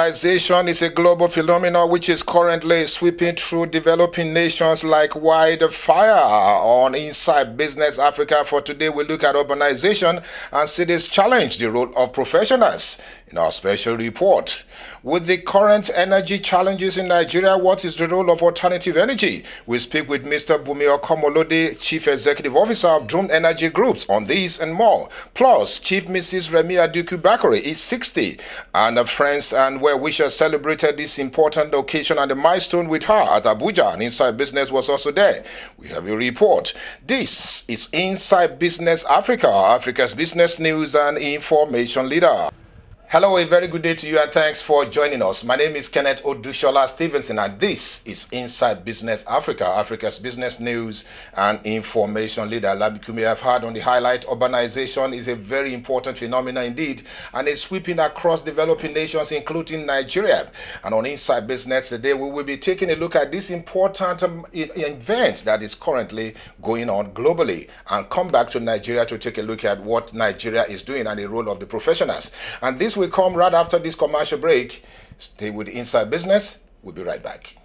Urbanization is a global phenomenon which is currently sweeping through developing nations like wildfire. On Inside Business Africa for today, we look at urbanization and cities challenge the role of professionals. In our special report, with the current energy challenges in Nigeria, what is the role of alternative energy? We speak with Mr. Bumi Akomolode, Chief Executive Officer of Drum Energy Groups, on this and more. Plus, Chief Mrs. Remi Aduku Bakare is 60, and her friends and well wishers celebrated this important occasion and a milestone with her at Abuja. And Inside Business was also there. We have a report. This is Inside Business Africa, Africa's business news and information leader. Hello, a very good day to you, and thanks for joining us. My name is Kenneth Odushola Stevenson, and this is Inside Business Africa, Africa's business news and information leader. Like you may have heard on the highlight, urbanization is a very important phenomenon indeed, and it's sweeping across developing nations, including Nigeria. And on Inside Business today, we will be taking a look at this important um, event that is currently going on globally, and come back to Nigeria to take a look at what Nigeria is doing and the role of the professionals. And this will come right after this commercial break. Stay with Inside Business. We'll be right back.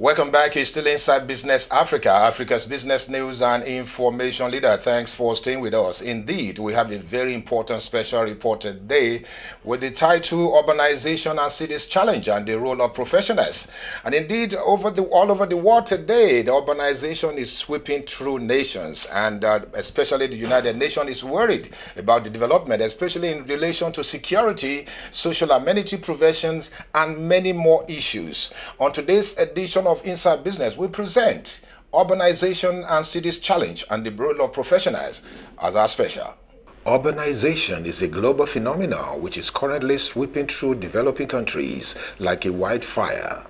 Welcome back. It's still Inside Business Africa, Africa's business news and information leader. Thanks for staying with us. Indeed, we have a very important special report today with the title Urbanization and Cities Challenge and the Role of Professionals. And indeed, over the all over the world today, the urbanization is sweeping through nations, and uh, especially the United Nations is worried about the development, especially in relation to security, social amenity provisions, and many more issues. On today's edition of Inside Business, we present Urbanization and Cities Challenge and the Role of Professionals as our special. Urbanization is a global phenomenon which is currently sweeping through developing countries like a wildfire.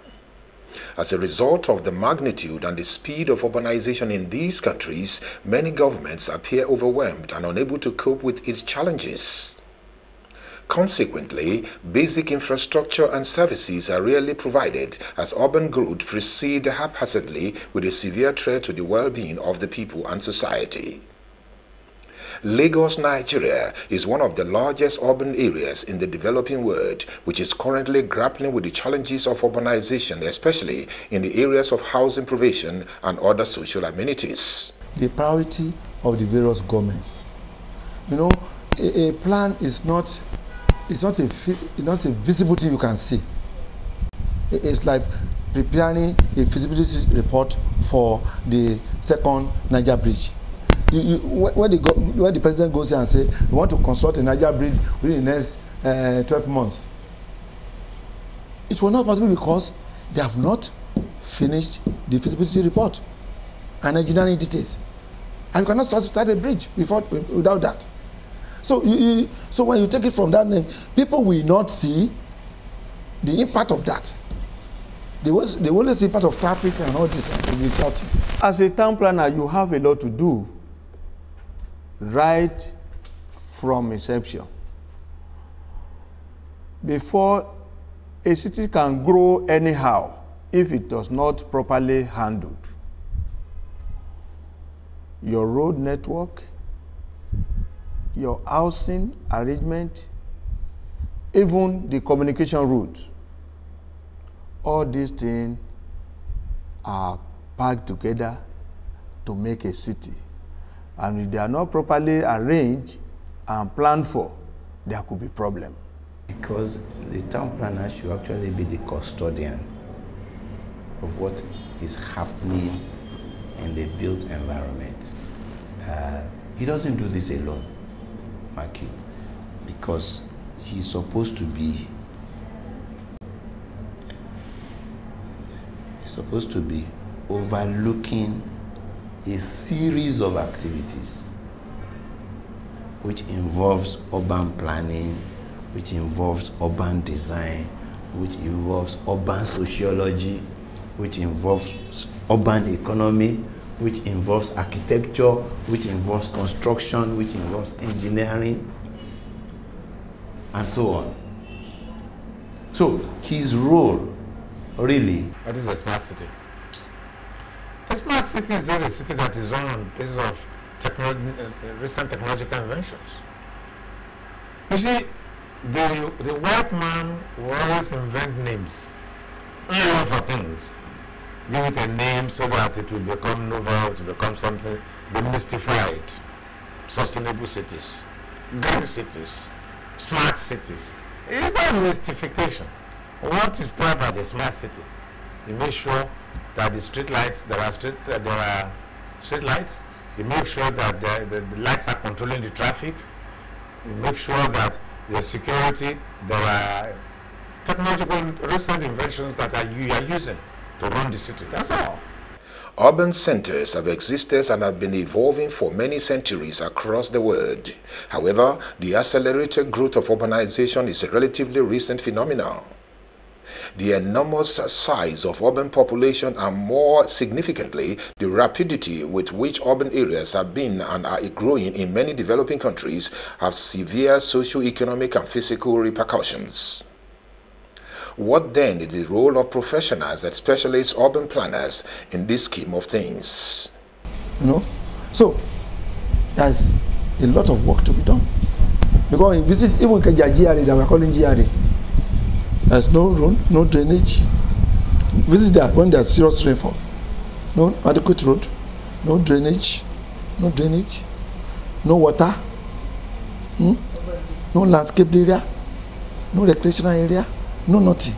As a result of the magnitude and the speed of urbanization in these countries, many governments appear overwhelmed and unable to cope with its challenges. Consequently, basic infrastructure and services are rarely provided as urban growth proceeds haphazardly with a severe threat to the well-being of the people and society. Lagos, Nigeria is one of the largest urban areas in the developing world which is currently grappling with the challenges of urbanization, especially in the areas of housing provision and other social amenities. The priority of the various governments. You know, a, a plan is not it's not a it's not a visible thing you can see. It's like preparing a feasibility report for the second niger bridge. You you when the when the president goes there and say we want to construct a niger bridge within the next uh, twelve months it will not possible because they have not finished the feasibility report and engineering details. And you cannot start a bridge before without that so you, you so when you take it from that name people will not see the impact of that they will they only see part of traffic and all this and will shouting. as a town planner you have a lot to do right from inception before a city can grow anyhow if it does not properly handled your road network your housing arrangement even the communication route all these things are packed together to make a city and if they are not properly arranged and planned for there could be problem. because the town planner should actually be the custodian of what is happening in the built environment. Uh, he doesn't do this alone. Mark because he's supposed to be he's supposed to be overlooking a series of activities which involves urban planning which involves urban design which involves urban sociology which involves urban economy which involves architecture, which involves construction, which involves engineering, and so on. So his role really. What is a smart city? A smart city is just a city that is run on basis of technology, uh, recent technological inventions. You see, the, the white man will always invent names for things. Give it a name so that it will become novel, it will become something demystified. Sustainable cities, green cities, smart cities. It's a mystification. What is that about a smart city? You make sure that the street lights, there are street, uh, there are street lights. You make sure that the, the, the lights are controlling the traffic. You make sure that the security, there are technological recent inventions that are, you are using to run the city. That's all. Urban centers have existed and have been evolving for many centuries across the world. However, the accelerated growth of urbanization is a relatively recent phenomenon. The enormous size of urban population and more significantly, the rapidity with which urban areas have been and are growing in many developing countries have severe socio-economic and physical repercussions. What then is the role of professionals, especially urban planners, in this scheme of things? You know, so there's a lot of work to be done. Because you visit even Ikeja that we're calling GRA, there's no road, no drainage. Visit there when there's serious rainfall. No adequate road, no drainage, no drainage, no water, hmm? no landscape area, no recreational area no nothing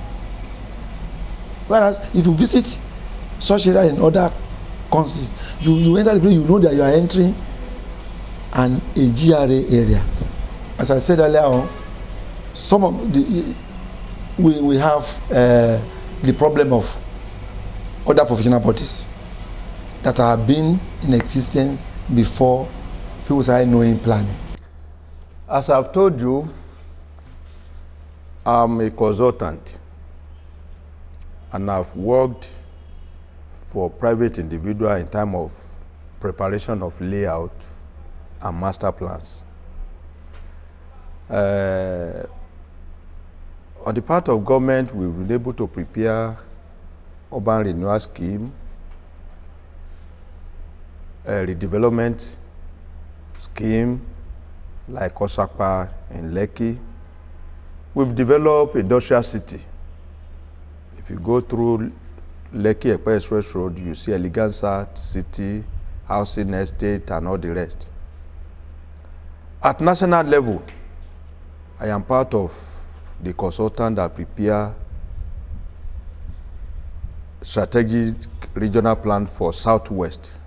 whereas if you visit such area in other countries you you enter the place you know that you are entering an a gra area as i said earlier on some of the we we have uh, the problem of other professional bodies that have been in existence before people started knowing planning. As I've told you, I'm a consultant and I've worked for private individual in time of preparation of layout and master plans. Uh, on the part of government, we've been able to prepare urban renewal scheme, a redevelopment scheme like Osakpa in Lekki, We've developed industrial city. If you go through Lekki Express Road, you see Eleganza City, housing estate, and all the rest. At national level, I am part of the consultant that prepare strategic regional plan for Southwest.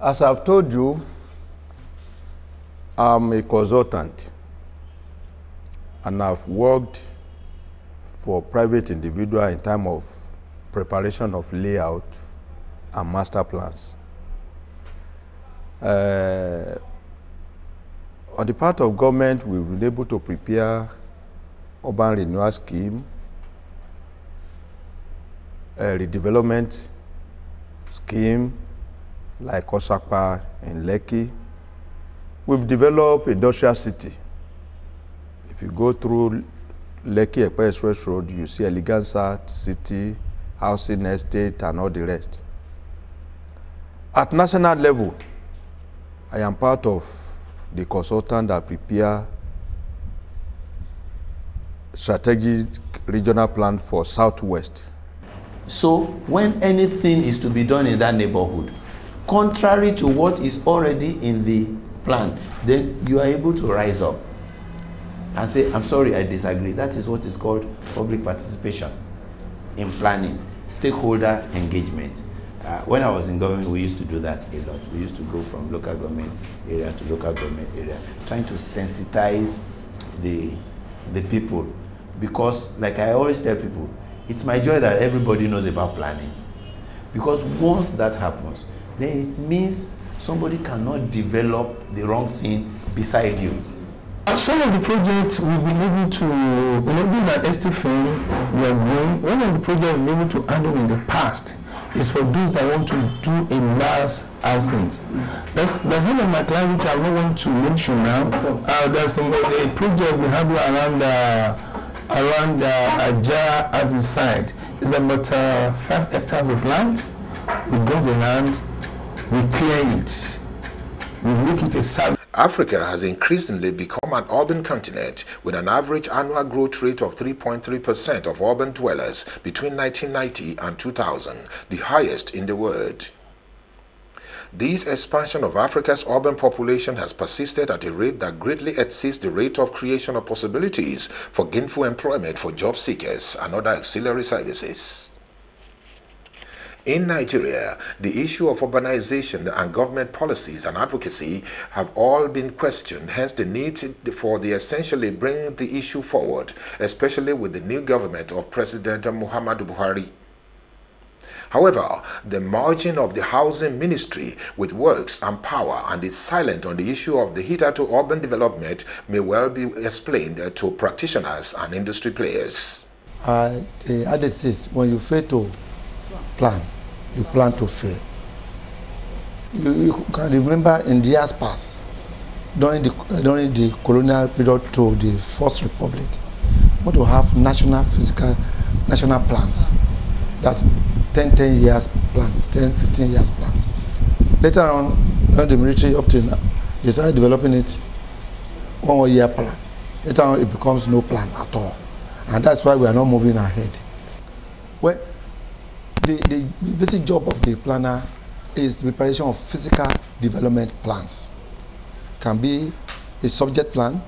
As I've told you, I'm a consultant and I've worked for private individual in time of preparation of layout and master plans. Uh, on the part of government, we've been able to prepare urban renewal scheme, a redevelopment scheme like Osakpa and Lekki. We've developed industrial city if you go through Lekki Express Road, you see Eleganza City, housing estate, and all the rest. At national level, I am part of the consultant that prepare strategic regional plan for Southwest. So when anything is to be done in that neighborhood, contrary to what is already in the plan, then you are able to rise up and say, I'm sorry, I disagree. That is what is called public participation in planning, stakeholder engagement. Uh, when I was in government, we used to do that a lot. We used to go from local government area to local government area, trying to sensitize the, the people. Because, like I always tell people, it's my joy that everybody knows about planning. Because once that happens, then it means somebody cannot develop the wrong thing beside you. Some of the projects we've been able to, you know, these are STFM we are doing. One of the projects we've been able to handle in the past is for those that want to do a mass housing. There's, there's one of my clients which I don't want to mention now. Uh, there's some, a project we have around uh, around uh, Aja as a site. It's about uh, five hectares of land we go the land, we clear it, we make it a service. Africa has increasingly become an urban continent with an average annual growth rate of 3.3% of urban dwellers between 1990 and 2000, the highest in the world. This expansion of Africa's urban population has persisted at a rate that greatly exceeds the rate of creation of possibilities for gainful employment for job seekers and other auxiliary services. In Nigeria, the issue of urbanization and government policies and advocacy have all been questioned, hence the need for the essentially bring the issue forward, especially with the new government of President Muhammadu Buhari. However, the merging of the housing ministry with works and power and is silent on the issue of the hitherto urban development may well be explained to practitioners and industry players. Uh, the added says when you fail to plan, you plan to fail. You, you can remember in the years past, during the, during the colonial period to the First Republic, want to have national physical, national plans that 10, 10 years plan, 10, 15 years plans. Later on, when the military up to now, they started developing it one year plan. Later on, it becomes no plan at all. And that's why we are not moving ahead. Well, the, basic job of the planner is the preparation of physical development plans. Can be a subject plan,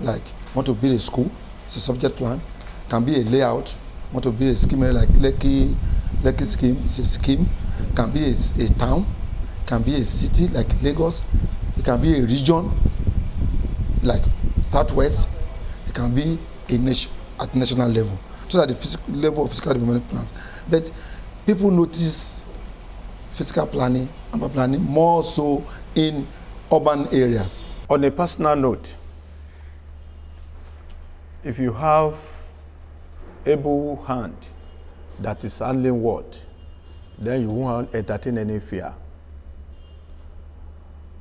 like want to build a school, it's a subject plan. Can be a layout, want to build a scheme like Lekki, Lekki scheme, it's a scheme. Can be a, a town, can be a city like Lagos. It can be a region like Southwest. It can be a nation at national level. So that the level of physical development plans. But people notice physical planning urban planning more so in urban areas. On a personal note, if you have able hand that is handling what, then you won't entertain any fear.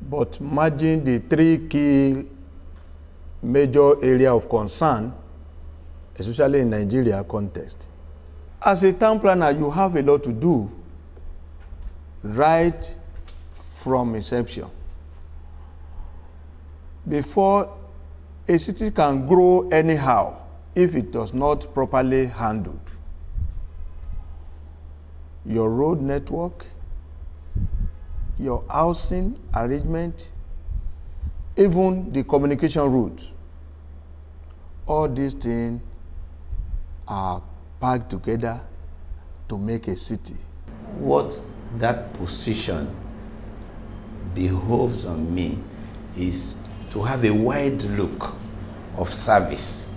But merging the three key major area of concern, especially in Nigeria context, as a town planner, you have a lot to do right from inception. Before a city can grow anyhow if it does not properly handled. Your road network, your housing arrangement, even the communication route, all these things are packed together to make a city. What that position behoves on me is to have a wide look of service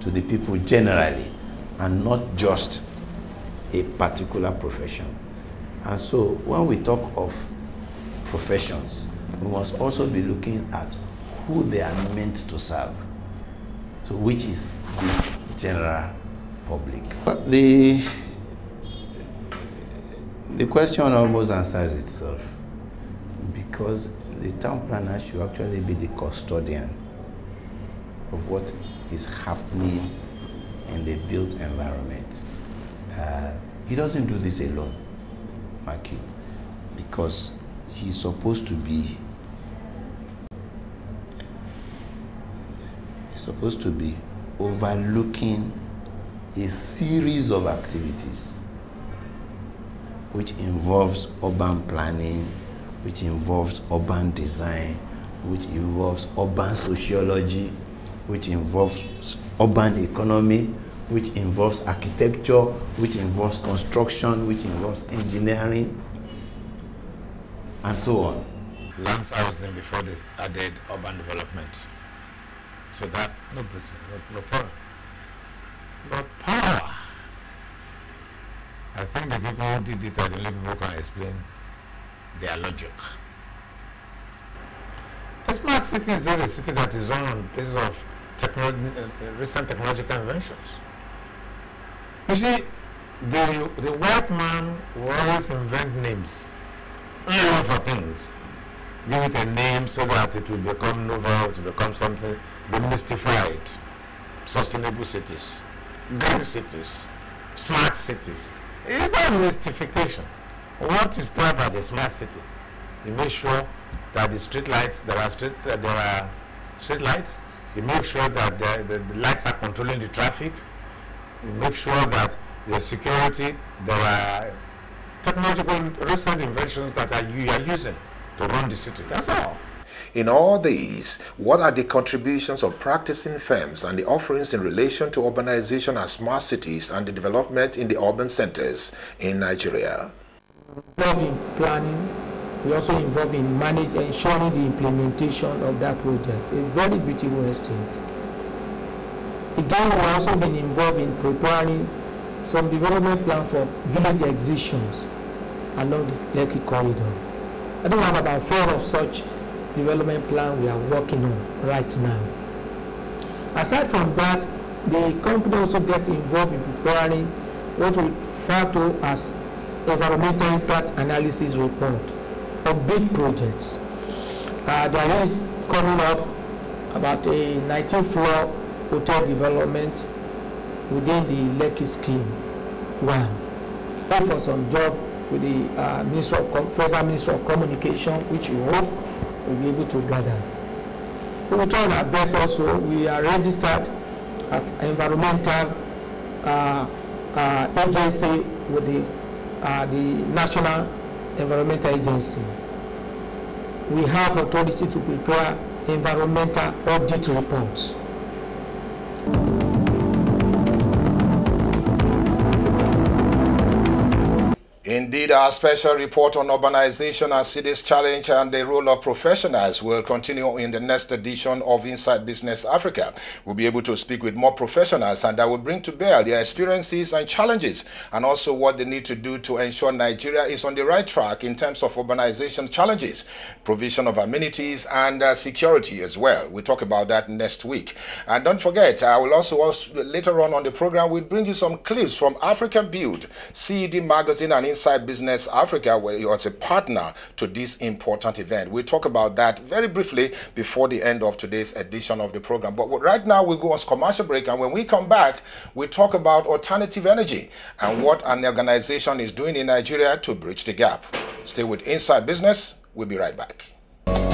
to the people generally and not just a particular profession. And so when we talk of professions, we must also be looking at who they are meant to serve. So which is the general public. The, the question almost answers itself because the town planner should actually be the custodian of what is happening in the built environment. Uh, he doesn't do this alone, mark you, because he's supposed to be he's supposed to be overlooking a series of activities which involves urban planning, which involves urban design, which involves urban sociology, which involves urban economy, which involves architecture, which involves construction, which involves engineering, and so on. Lands housing before this added urban development. So that, no, no problem. But power. I think the people who did it are the only people can explain their logic. A smart city is just a city that is run on basis of technology, uh, recent technological inventions. You see, the, the white man will always invent names even for things. Give it a name so that it will become novel, to become something, it. Sustainable cities green cities, smart cities. It's a mystification. what is there about a smart city? You make sure that the street lights, there are street, uh, there are street lights. You make sure that the, the, the lights are controlling the traffic. You make sure that the security, there are technological recent inventions that are, you are using to run the city. That's all. In all these, what are the contributions of practicing firms and the offerings in relation to urbanization and smart cities and the development in the urban centers in Nigeria? Involved in planning, we also involved in managing, ensuring the implementation of that project. A very beautiful estate. Again, we also been involved in preparing some development plan for village exhibitions along the Lekki corridor. I think we have about four of such development plan we are working on right now. Aside from that, the company also gets involved in preparing what we refer to as environmental impact analysis report of big projects. Uh, there is coming up about a 19 floor hotel development within the Lekki scheme. One, for some job with the uh, Minister of Federal Minister of Communication, which we hope will be able to gather. We will try our best also. We are registered as environmental uh, uh, agency with the, uh, the National Environmental Agency. We have authority to prepare environmental audit reports. Indeed, our special report on urbanization and cities challenge and the role of professionals will continue in the next edition of Inside Business Africa. We'll be able to speak with more professionals and that will bring to bear their experiences and challenges and also what they need to do to ensure Nigeria is on the right track in terms of urbanization challenges, provision of amenities and uh, security as well. We'll talk about that next week. And don't forget, I will also, also later on on the program, we'll bring you some clips from Africa Build, CED Magazine and Inside Business Africa, where you are a partner to this important event. We'll talk about that very briefly before the end of today's edition of the program. But right now, we'll go on commercial break, and when we come back, we talk about alternative energy and what an organization is doing in Nigeria to bridge the gap. Stay with Inside Business. We'll be right back.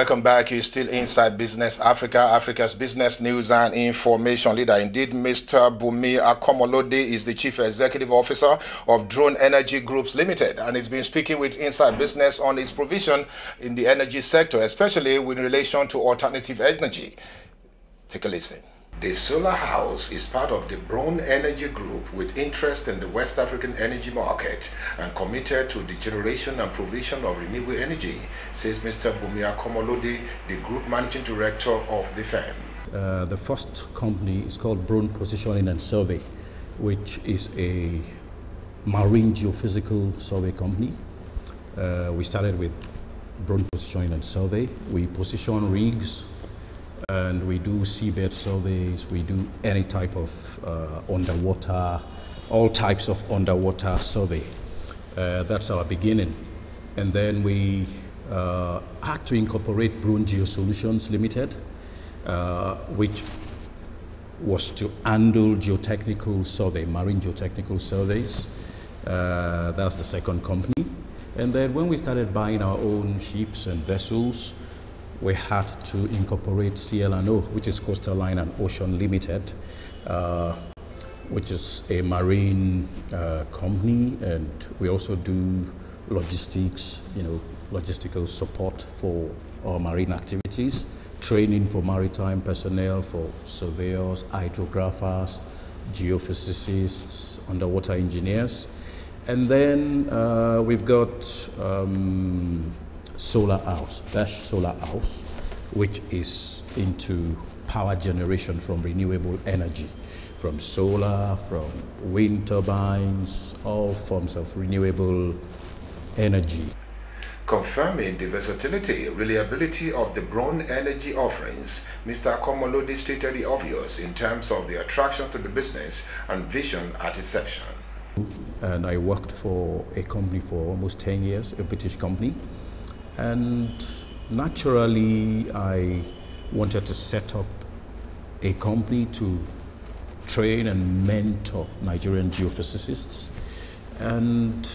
Welcome back. You're still inside Business Africa, Africa's business news and information leader. Indeed, Mr. Bumi Akomolode is the Chief Executive Officer of Drone Energy Groups Limited and he's been speaking with Inside Business on its provision in the energy sector, especially with relation to alternative energy. Take a listen. The Solar House is part of the Brown Energy Group with interest in the West African energy market and committed to the generation and provision of renewable energy, says Mr. Bumi Akomolode, the Group Managing Director of the firm. Uh, the first company is called Brown Positioning and Survey, which is a marine geophysical survey company. Uh, we started with Brown Positioning and Survey. We position rigs and we do seabed surveys, we do any type of uh, underwater, all types of underwater survey. Uh, that's our beginning. And then we uh, had to incorporate Brun Geo Solutions Limited, uh, which was to handle geotechnical survey, marine geotechnical surveys. Uh, that's the second company. And then when we started buying our own ships and vessels, we had to incorporate CL&O, which is Coastal Line and Ocean Limited, uh, which is a marine uh, company, and we also do logistics, you know, logistical support for our marine activities, training for maritime personnel, for surveyors, hydrographers, geophysicists, underwater engineers. And then uh, we've got um, solar house, Dash Solar House, which is into power generation from renewable energy from solar, from wind turbines, all forms of renewable energy. Confirming the versatility, reliability of the Brown energy offerings, Mr. Akomolode stated the obvious in terms of the attraction to the business and vision at inception. And I worked for a company for almost 10 years, a British company. And naturally, I wanted to set up a company to train and mentor Nigerian geophysicists. And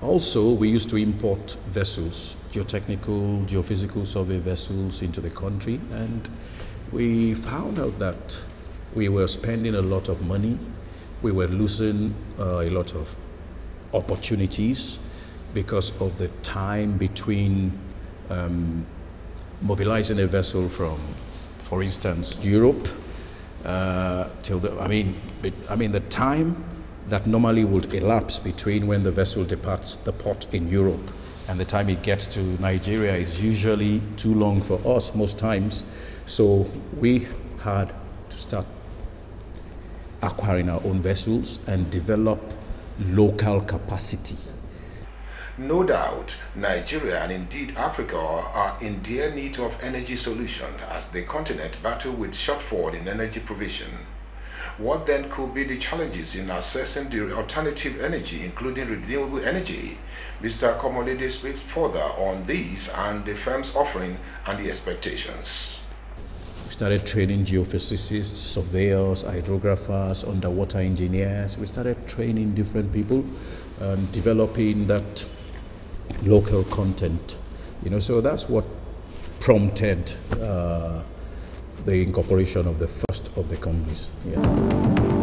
also, we used to import vessels, geotechnical, geophysical survey vessels into the country. And we found out that we were spending a lot of money, we were losing uh, a lot of opportunities because of the time between um, mobilizing a vessel from, for instance, Europe uh, till the, I mean, I mean the time that normally would elapse between when the vessel departs the port in Europe and the time it gets to Nigeria is usually too long for us most times. So we had to start acquiring our own vessels and develop local capacity. No doubt, Nigeria and indeed Africa are in dire need of energy solution as the continent battle with shortfall in energy provision. What then could be the challenges in assessing the alternative energy, including renewable energy? Mr. Komolide speaks further on these and the firm's offering and the expectations. We started training geophysicists, surveyors, hydrographers, underwater engineers. We started training different people, um, developing that local content. You know, so that's what prompted uh, the incorporation of the first of the companies. Yeah.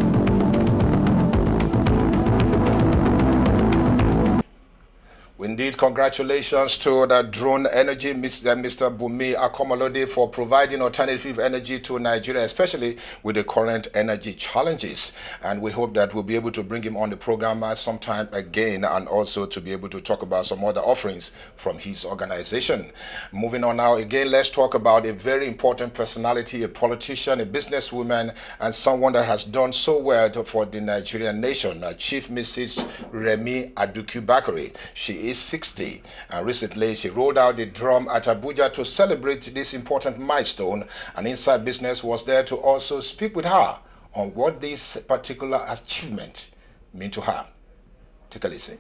Indeed, congratulations to the Drone Energy, Mr. Uh, Mr. Bumi Akomolode, for providing alternative energy to Nigeria, especially with the current energy challenges. And we hope that we'll be able to bring him on the program uh, sometime again and also to be able to talk about some other offerings from his organization. Moving on now, again, let's talk about a very important personality, a politician, a businesswoman, and someone that has done so well for the Nigerian nation, uh, Chief Mrs. Remi Aduku. She is 60 and recently she rolled out the drum at Abuja to celebrate this important milestone and Inside Business was there to also speak with her on what this particular achievement mean to her. Take a listen.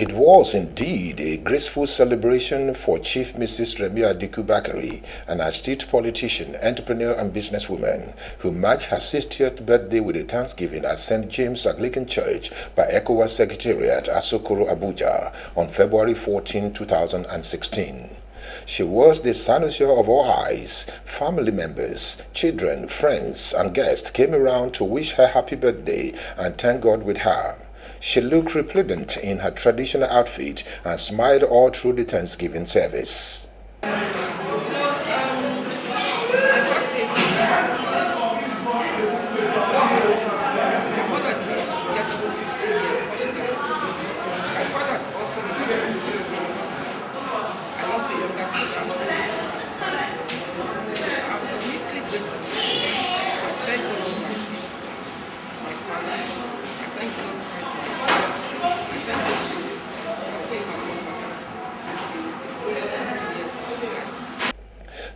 It was indeed a graceful celebration for Chief Mrs. Remi Adiku Bakare, an astute politician, entrepreneur, and businesswoman who marked her 60th birthday with a Thanksgiving at St. James Anglican Church by ECOWAS Secretariat at Asokoro, Abuja on February 14, 2016. She was the cynosure of all eyes. Family members, children, friends, and guests came around to wish her happy birthday and thank God with her. She looked resplendent in her traditional outfit and smiled all through the Thanksgiving service.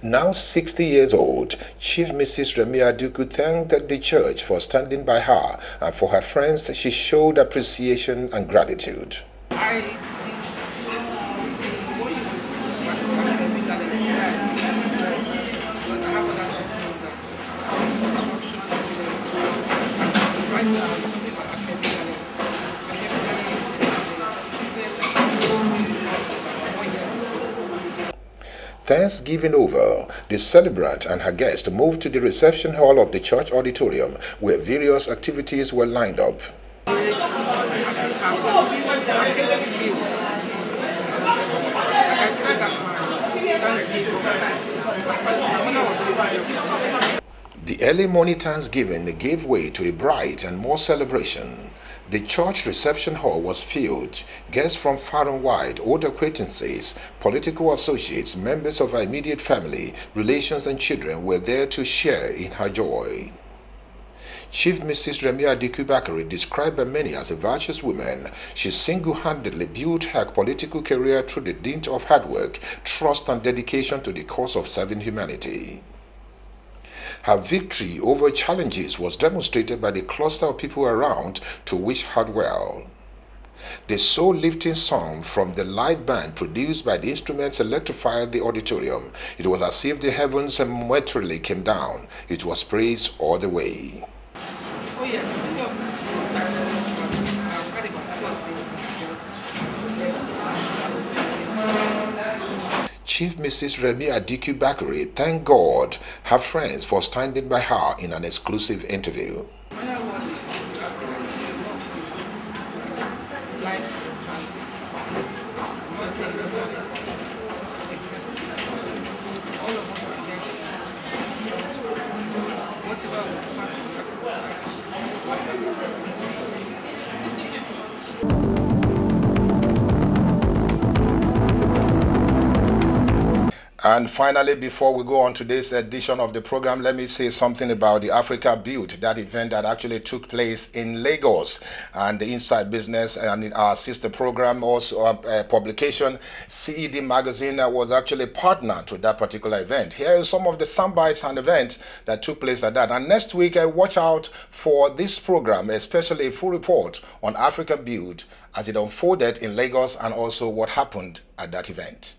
Now 60 years old, Chief Mrs. Remi Aduku thanked the church for standing by her and for her friends she showed appreciation and gratitude. I Thanksgiving over, the celebrant and her guest moved to the reception hall of the church auditorium where various activities were lined up. The early morning Thanksgiving gave way to a bright and more celebration. The church reception hall was filled. Guests from far and wide, old acquaintances, political associates, members of her immediate family, relations and children were there to share in her joy. Chief Mrs. Remi Adiku Bakare, described by many as a virtuous woman, she single-handedly built her political career through the dint of hard work, trust and dedication to the cause of serving humanity. Her victory over challenges was demonstrated by the cluster of people around to wish her well. The soul-lifting song from the live band produced by the instruments electrified the auditorium. It was as if the heavens momentarily came down. It was praise all the way. Oh. Chief Mrs. Remi Adiku Bakare thanked God, her friends, for standing by her in an exclusive interview. And finally, before we go on today's edition of the program, let me say something about the Africa Build, that event that actually took place in Lagos. And the Inside Business and our sister program, also uh, publication, CED Magazine, uh, was actually partner to that particular event. Here are some of the soundbites and events that took place at that. And next week, uh, watch out for this program, especially a full report on Africa Build as it unfolded in Lagos and also what happened at that event.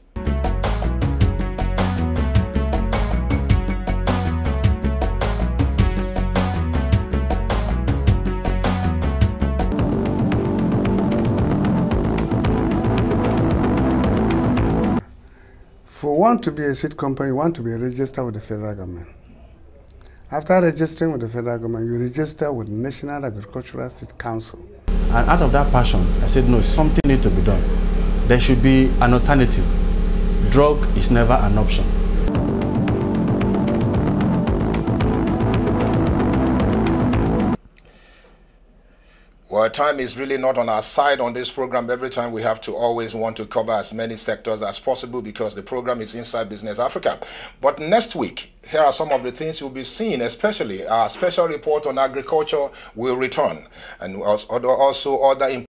One to be a seed company, you want to be registered with the federal government. After registering with the federal government, you register with the National Agricultural Seed Council. And out of that passion, I said, no, something needs to be done. There should be an alternative. Drug is never an option. Well, time is really not on our side on this program. Every time we have to always want to cover as many sectors as possible because the program is Inside Business Africa. But next week, here are some of the things you'll be seeing, especially our special report on agriculture will return and also other